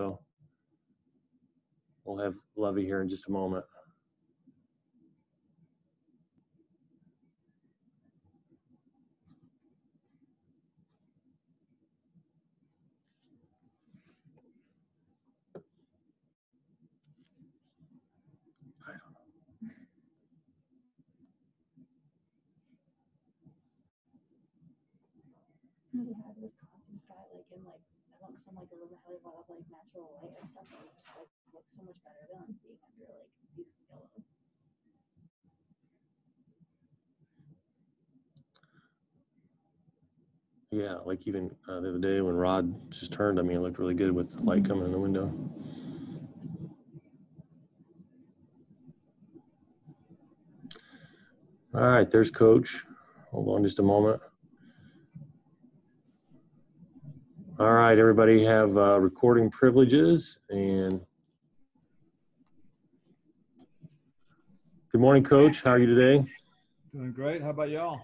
So we'll have Lovie here in just a moment. We had Wisconsin sky like in like I want some like a really high lot of like natural light and stuff and it just like looks so much better than being under like these yellow. Yeah, like even uh, the other day when Rod just turned, I mean, it looked really good with the light coming in the window. All right, there's coach. Hold on just a moment. All right, everybody have uh, recording privileges and good morning, coach. How are you today? Doing great. How about y'all?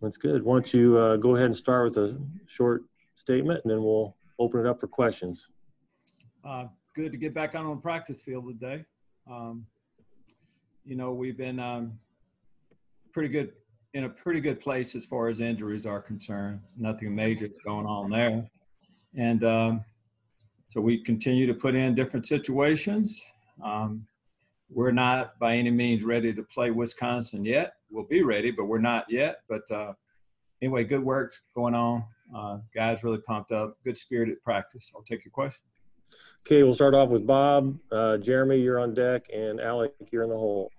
That's good. Why don't you uh, go ahead and start with a short statement and then we'll open it up for questions. Uh, good to get back out on the practice field today. Um, you know, we've been um, pretty good in a pretty good place as far as injuries are concerned. Nothing major is going on there, and um, so we continue to put in different situations. Um, we're not by any means ready to play Wisconsin yet. We'll be ready, but we're not yet. But uh, anyway, good work going on. Uh, guys really pumped up. Good spirited practice. I'll take your question. Okay, we'll start off with Bob. Uh, Jeremy, you're on deck, and Alec, you're in the hole.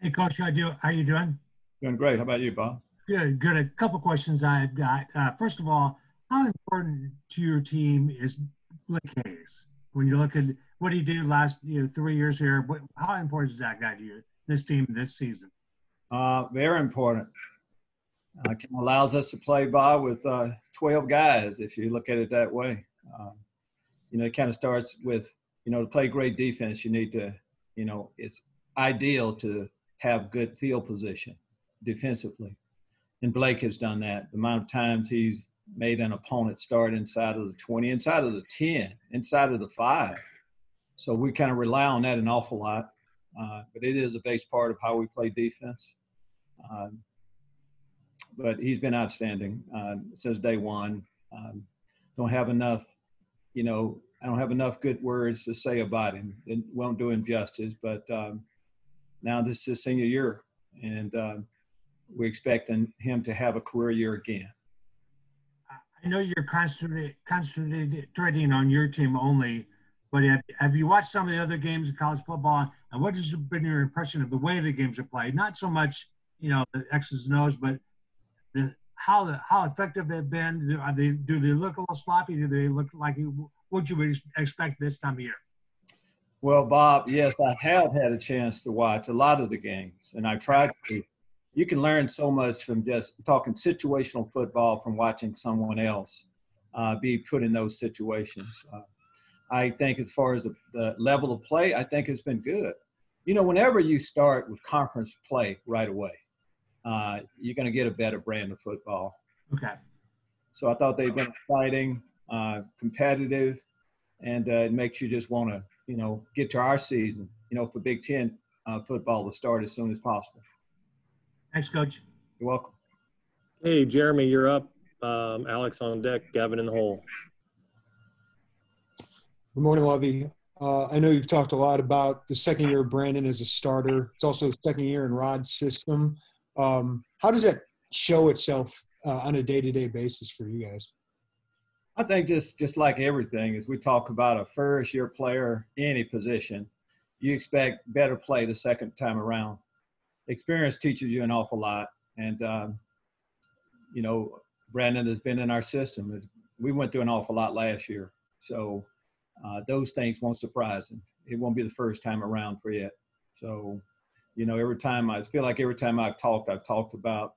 Hey, Coach, how you, how you doing? Doing great. How about you, Bob? Good, good. A couple questions I've got. Uh, first of all, how important to your team is Blake Hayes? When you look at what he did last you know, three years here, how important is that guy to you, this team, this season? Uh, very important. Uh, allows us to play ball with uh, 12 guys, if you look at it that way. Um, you know, it kind of starts with, you know, to play great defense, you need to, you know, it's ideal to have good field position defensively. And Blake has done that. The amount of times he's made an opponent start inside of the 20, inside of the 10, inside of the five. So we kind of rely on that an awful lot. Uh, but it is a base part of how we play defense. Um, but he's been outstanding uh, since day one. Um, don't have enough, you know, I don't have enough good words to say about him. It won't do him justice, but um, now this is his senior year, and uh, we're expecting him to have a career year again. I know you're concentrating on your team only, but have, have you watched some of the other games of college football? And what has been your impression of the way the games are played? Not so much, you know, the X's and O's, but the, how the, how effective they've been. Do, they, do they look a little sloppy? Do they look like what you would expect this time of year? Well, Bob, yes, I have had a chance to watch a lot of the games, and I tried to. You can learn so much from just talking situational football from watching someone else uh, be put in those situations. Uh, I think, as far as the, the level of play, I think it's been good. You know, whenever you start with conference play right away, uh, you're going to get a better brand of football. Okay. So I thought they've been fighting, uh, competitive, and uh, it makes you just want to you know, get to our season, you know, for Big Ten uh, football to start as soon as possible. Thanks, Coach. You're welcome. Hey, Jeremy, you're up. Um, Alex on deck, Gavin in the hole. Good morning, Lovie. Uh, I know you've talked a lot about the second year of Brandon as a starter. It's also second year in Rod's system. Um, how does that show itself uh, on a day-to-day basis for you guys? I think just just like everything, as we talk about a first year player, any position, you expect better play the second time around. Experience teaches you an awful lot, and um, you know Brandon has been in our system. We went through an awful lot last year, so uh, those things won't surprise him. It won't be the first time around for yet. So, you know, every time I feel like every time I've talked, I've talked about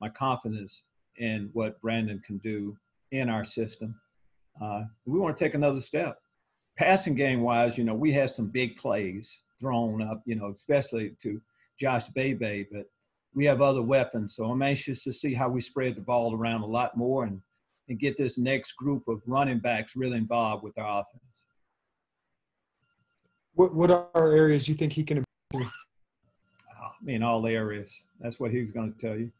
my confidence in what Brandon can do in our system. Uh, we want to take another step. Passing game wise, you know, we had some big plays thrown up, you know, especially to Josh Bebe, but we have other weapons. So I'm anxious to see how we spread the ball around a lot more and and get this next group of running backs really involved with our offense. What what are areas you think he can improve? I mean, all areas. That's what he's going to tell you.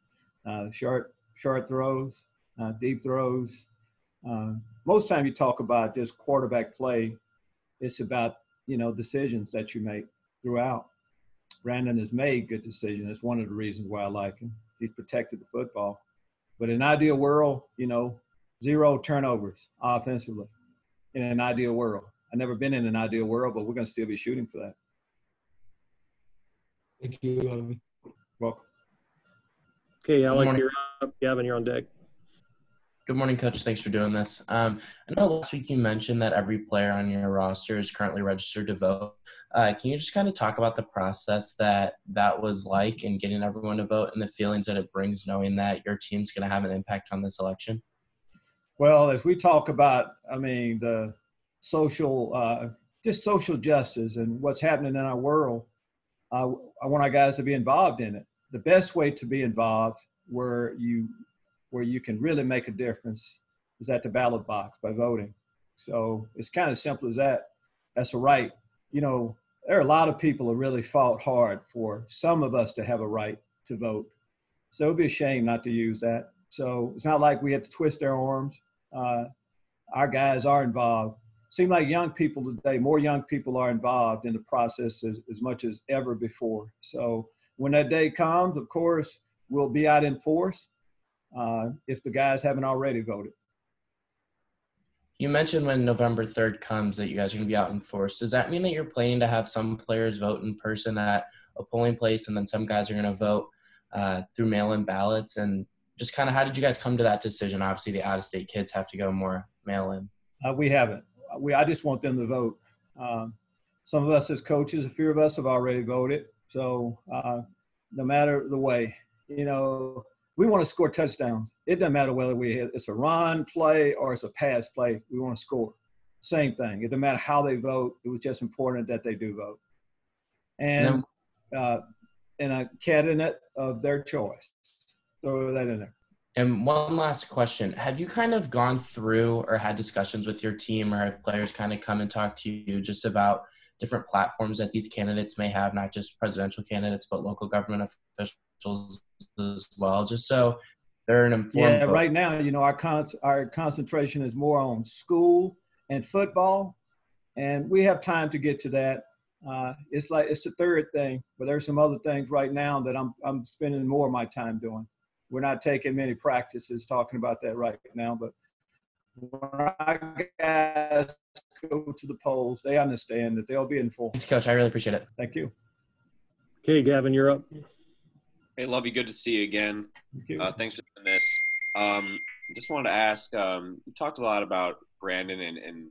Uh, short, short throws, uh, deep throws. Uh, most time you talk about just quarterback play, it's about you know decisions that you make throughout. Brandon has made good decisions. It's one of the reasons why I like him. He's protected the football. But in an ideal world, you know, zero turnovers offensively. In an ideal world, I've never been in an ideal world, but we're going to still be shooting for that. Thank you. Lovie. Welcome. Okay, Alec, morning. you're up. Gavin, you're on deck. Good morning, Coach. Thanks for doing this. Um, I know last week you mentioned that every player on your roster is currently registered to vote. Uh, can you just kind of talk about the process that that was like and getting everyone to vote and the feelings that it brings knowing that your team's going to have an impact on this election? Well, as we talk about, I mean, the social, uh, just social justice and what's happening in our world, uh, I want our guys to be involved in it. The best way to be involved, where you, where you can really make a difference, is at the ballot box by voting. So it's kind of simple as that. That's a right. You know, there are a lot of people who really fought hard for some of us to have a right to vote. So it'd be a shame not to use that. So it's not like we have to twist our arms. Uh, our guys are involved. Seem like young people today, more young people are involved in the process as, as much as ever before. So when that day comes, of course, we'll be out in force uh, if the guys haven't already voted. You mentioned when November 3rd comes that you guys are going to be out in force. Does that mean that you're planning to have some players vote in person at a polling place and then some guys are going to vote uh, through mail in ballots? And just kind of how did you guys come to that decision? Obviously, the out of state kids have to go more mail in. Uh, we haven't. We I just want them to vote. Um, some of us as coaches, a few of us have already voted. So uh, no matter the way, you know, we want to score touchdowns. It doesn't matter whether we hit, it's a run play or it's a pass play. We want to score. Same thing. It doesn't matter how they vote. It was just important that they do vote. And uh, in a candidate of their choice. Throw that in there. And one last question. Have you kind of gone through or had discussions with your team or have players kind of come and talk to you just about different platforms that these candidates may have, not just presidential candidates, but local government officials as well, just so they're an informed Yeah, vote? right now, you know, our con- our concentration is more on school and football, and we have time to get to that. Uh, it's like it's the third thing, but there's some other things right now that I'm I'm spending more of my time doing. We're not taking many practices talking about that right now, but when our guys go to the polls, they understand that they'll be in full. Thanks, Coach. I really appreciate it. Thank you. Okay, Gavin, you're up. Hey, Lovie, good to see you again. Thank you. Uh, thanks for doing this. Um, just wanted to ask. Um, you talked a lot about Brandon and, and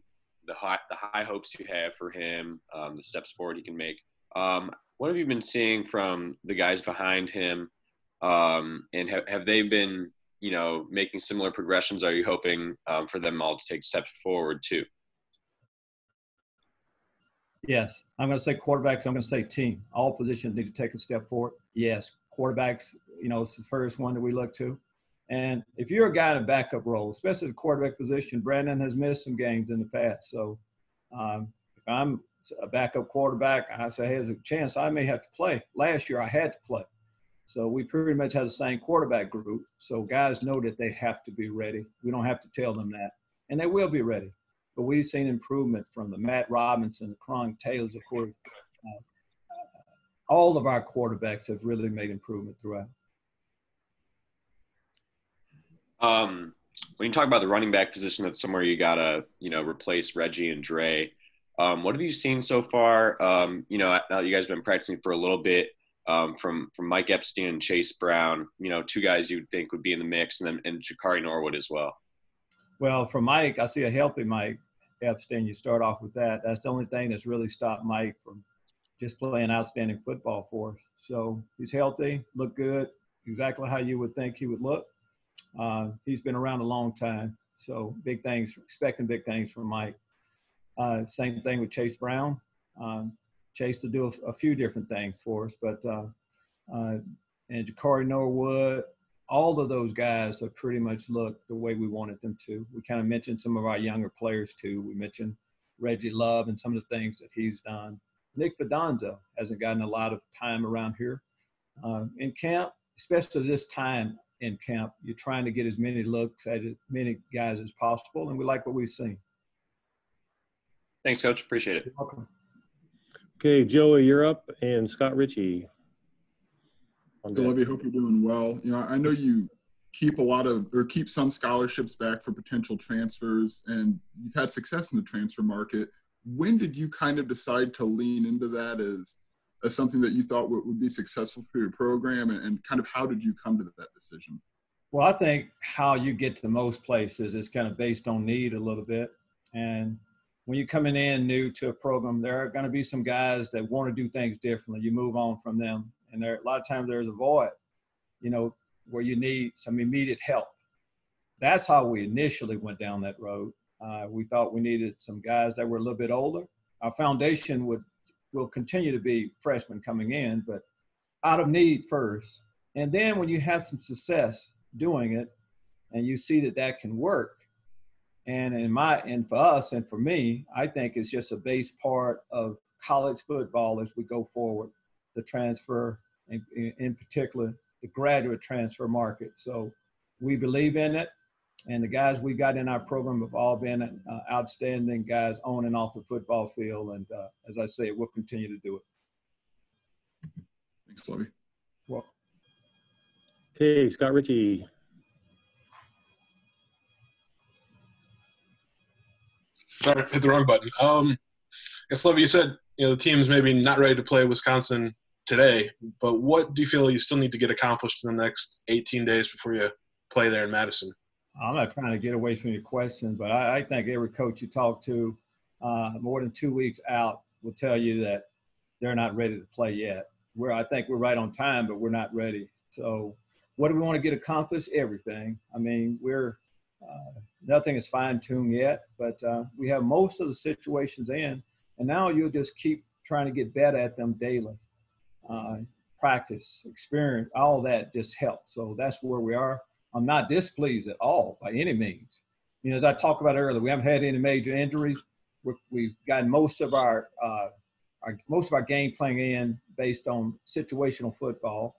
the high the high hopes you have for him, um, the steps forward he can make. Um, what have you been seeing from the guys behind him, um, and have have they been, you know, making similar progressions? Are you hoping um, for them all to take steps forward too? Yes, I'm going to say quarterbacks. I'm going to say team. All positions need to take a step forward. Yes, quarterbacks. You know, it's the first one that we look to. And if you're a guy in a backup role, especially the quarterback position, Brandon has missed some games in the past. So um, if I'm a backup quarterback, I say, hey, there's a chance I may have to play. Last year, I had to play. So we pretty much have the same quarterback group. So guys know that they have to be ready. We don't have to tell them that. And they will be ready. But we've seen improvement from the Matt Robinson, the Coran Taylors, of course. Uh, all of our quarterbacks have really made improvement throughout. Um, when you talk about the running back position, that's somewhere you gotta, you know, replace Reggie and Dre. Um, what have you seen so far? Um, you know, now you guys have been practicing for a little bit, um, from from Mike Epstein and Chase Brown, you know, two guys you'd think would be in the mix, and then and Jakari Norwood as well. Well, for Mike, I see a healthy Mike Epstein. You start off with that. That's the only thing that's really stopped Mike from just playing outstanding football for us. So he's healthy, look good, exactly how you would think he would look. Uh, he's been around a long time, so big things, expecting big things from Mike. Uh, same thing with Chase Brown. Um, Chase will do a, a, few different things for us, but uh, uh, and Jakari Norwood, all of those guys have pretty much looked the way we wanted them to. We kind of mentioned some of our younger players too. We mentioned Reggie Love and some of the things that he's done. Nick Fidanza hasn't gotten a lot of time around here. Uh, in camp, especially this time in camp, you're trying to get as many looks at as many guys as possible, and we like what we've seen. Thanks, Coach. Appreciate it. You're welcome. Okay, Joey, you're up, and Scott Ritchie. on Hey, deck. Lovie, hope you're doing well. You know, I know you keep a lot of or keep some scholarships back for potential transfers, and you've had success in the transfer market. When did you kind of decide to lean into that as as something that you thought would, would be successful for your program, and, and kind of how did you come to that decision? Well, I think how you get to most places is kind of based on need a little bit. And when you're coming in new to a program, there are going to be some guys that want to do things differently. You move on from them. And there, a lot of times there's a void, you know, where you need some immediate help. That's how we initially went down that road. Uh, we thought we needed some guys that were a little bit older. Our foundation would will continue to be freshmen coming in, but out of need first. And then when you have some success doing it and you see that that can work, and in my and for us and for me, I think it's just a base part of college football as we go forward, the transfer, in, in particular, the graduate transfer market. So we believe in it. And the guys we got in our program have all been uh, outstanding guys on and off the football field. And uh, as I say, we'll continue to do it. Thanks, Lovie. Well, Okay, Scott Ritchie. Sorry, hit the wrong button. Um, I guess, you said you know the team's maybe not ready to play Wisconsin today, but what do you feel you still need to get accomplished in the next 18 days before you play there in Madison? I'm not trying to get away from your question, but I, I think every coach you talk to uh, more than two weeks out will tell you that they're not ready to play yet. Where I think we're right on time, but we're not ready. So, what do we want to get accomplished? Everything. I mean, we're uh, nothing is fine tuned yet, but uh, we have most of the situations in, and now you'll just keep trying to get better at them daily. Uh, practice, experience, all that just helps. So that's where we are. I'm not displeased at all by any means. You know, as I talked about earlier, we haven't had any major injuries. We're, we've gotten most of our, uh, our most of our game playing in based on situational football,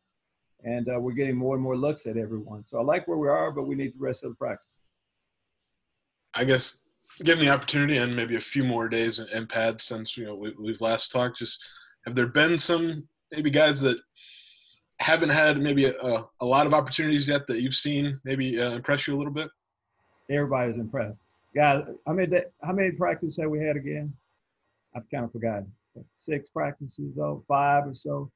and uh, we're getting more and more looks at everyone. So I like where we are, but we need the rest of the practice. I guess given the opportunity and maybe a few more days in, pads since you know we, we've last talked, just have there been some maybe guys that haven't had maybe a, a lot of opportunities yet that you've seen maybe uh, impress you a little bit? Everybody's impressed. Guys, many day, how many practices have we had again? I've kind of forgotten. Six practices though, five or so.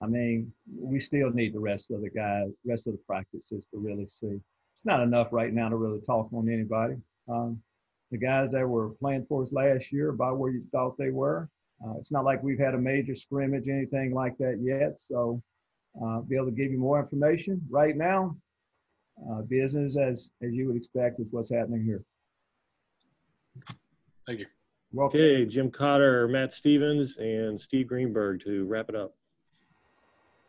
I mean, we still need the rest of the guys, rest of the practices to really see. It's not enough right now to really talk on anybody. Um, the guys that were playing for us last year, about where you thought they were. Uh, it's not like we've had a major scrimmage, anything like that yet. So, uh, be able to give you more information right now. Uh, business as as you would expect is what's happening here. Thank you. Welcome. Okay, Jim Cotter, Matt Stevens, and Steve Greenberg to wrap it up.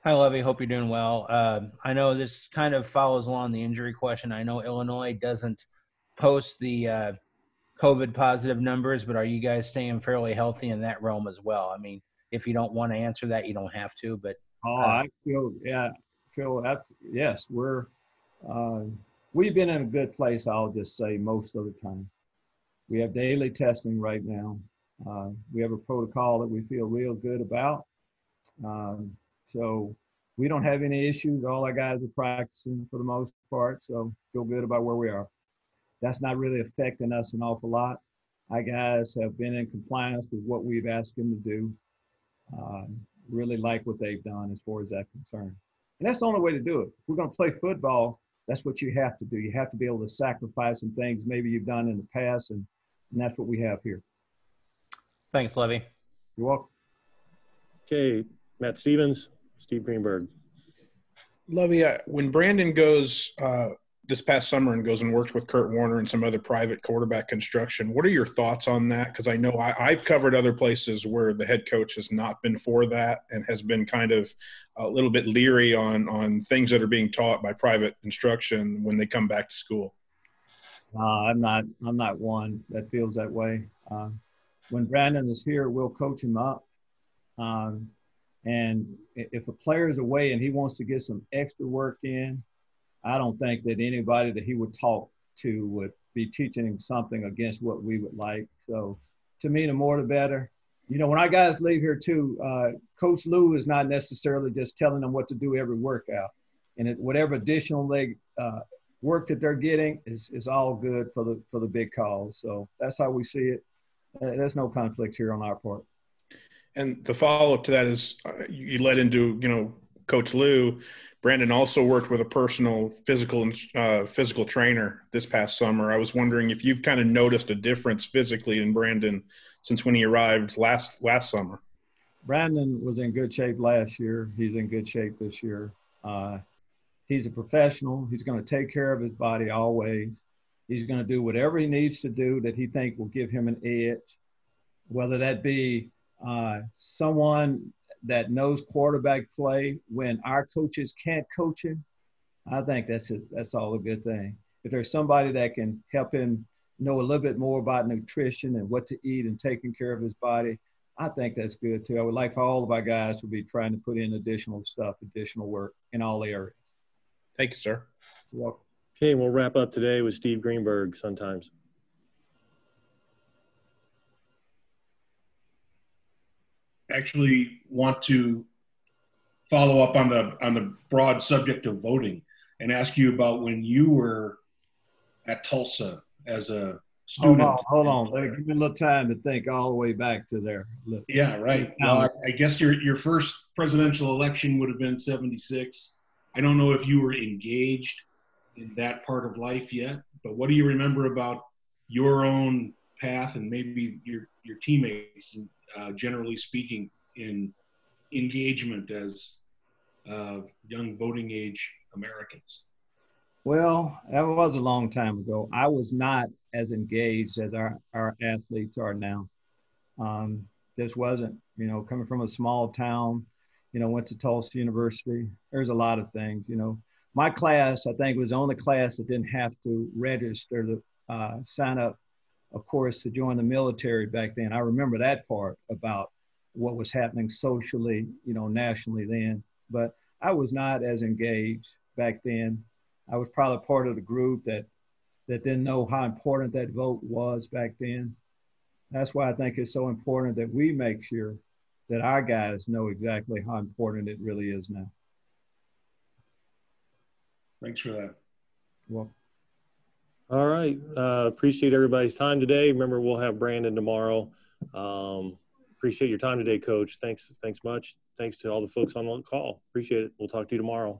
Hi, Lovie. Hope you're doing well. Uh, I know this kind of follows along the injury question. I know Illinois doesn't post the uh, COVID positive numbers, but are you guys staying fairly healthy in that realm as well? I mean, if you don't want to answer that, you don't have to. But Oh, I feel yeah, feel that's yes. We're uh, we've been in a good place. I'll just say most of the time. We have daily testing right now. Uh, we have a protocol that we feel real good about. Um, so we don't have any issues. All our guys are practicing for the most part. So feel good about where we are. That's not really affecting us an awful lot. Our guys have been in compliance with what we've asked them to do. Um, really like what they've done as far as that concerned. And that's the only way to do it. If we're going to play football, that's what you have to do. You have to be able to sacrifice some things maybe you've done in the past, and, and that's what we have here. thanks, Lovie. You're welcome. Okay, Matt Stevens, Steve Greenberg. Lovie, uh, when Brandon goes uh, this past summer and goes and works with Kurt Warner and some other private quarterback construction. What are your thoughts on that? Because I know I, have covered other places where the head coach has not been for that and has been kind of a little bit leery on on things that are being taught by private instruction when they come back to school. Uh, I'm not. I'm not one that feels that way. Uh, when Brandon is here, we'll coach him up. Um, and if a player is away and he wants to get some extra work in, I don't think that anybody that he would talk to would be teaching something against what we would like. So to me, the more the better. You know, when our guys leave here too, uh, Coach Lou is not necessarily just telling them what to do every workout. And it, whatever additional leg uh, work that they're getting is, is all good for the for the big calls. So that's how we see it. Uh, there's no conflict here on our part. And the follow up to that is uh, you led into you know Coach Lou Brandon also worked with a personal physical uh, physical trainer this past summer. I was wondering if you've kind of noticed a difference physically in Brandon since when he arrived last last summer. Brandon was in good shape last year. He's in good shape this year. Uh, he's a professional. He's going to take care of his body always. He's going to do whatever he needs to do that he think will give him an edge, whether that be uh, someone that knows quarterback play when our coaches can't coach him, I think that's a, that's all a good thing. If there's somebody that can help him know a little bit more about nutrition and what to eat and taking care of his body, I think that's good too. I would like for all of our guys to be trying to put in additional stuff, additional work in all areas. Thank you, sir. You're welcome. Okay, we'll wrap up today with Steve Greenberg, Sun actually want to follow up on the on the broad subject of voting and ask you about when you were at Tulsa as a student. Hold on, hold on. Give me a little time to think all the way back to there. Look. Yeah, right. Well, I, I guess your your first presidential election would have been '76. I don't know if you were engaged in that part of life yet, but what do you remember about your own path and maybe your your teammates and uh, generally speaking, in engagement as uh, young voting age Americans? Well, that was a long time ago. I was not as engaged as our, our athletes are now. Um, this wasn't, you know, coming from a small town, you know, went to Tulsa University. There's a lot of things, you know. My class, I think, was the only class that didn't have to register to uh, sign up of course, to join the military back then. I remember that part about what was happening socially, you know, nationally then. But I was not as engaged back then. I was probably part of the group that that didn't know how important that vote was back then. That's why I think it's so important that we make sure that our guys know exactly how important it really is now. Thanks for that. Well. All right. Uh, appreciate everybody's time today. Remember, we'll have Brandon tomorrow. Um, appreciate your time today, Coach. Thanks. Thanks much. Thanks to all the folks on the call. Appreciate it. We'll talk to you tomorrow.